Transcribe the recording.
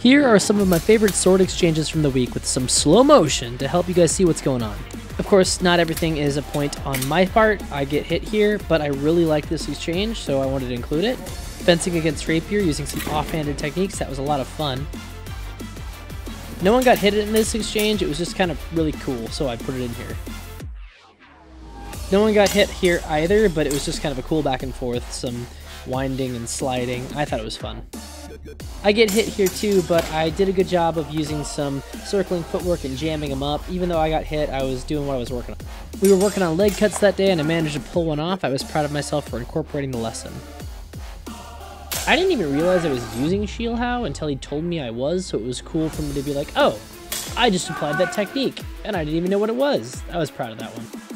Here are some of my favorite sword exchanges from the week with some slow motion to help you guys see what's going on. Of course, not everything is a point on my part. I get hit here, but I really like this exchange, so I wanted to include it. Fencing against Rapier using some offhanded techniques, that was a lot of fun. No one got hit in this exchange, it was just kind of really cool, so I put it in here. No one got hit here either, but it was just kind of a cool back and forth, some winding and sliding. I thought it was fun. I get hit here too, but I did a good job of using some circling footwork and jamming them up. Even though I got hit, I was doing what I was working on. We were working on leg cuts that day and I managed to pull one off. I was proud of myself for incorporating the lesson. I didn't even realize I was using Schielhau until he told me I was, so it was cool for me to be like, oh, I just applied that technique, and I didn't even know what it was. I was proud of that one.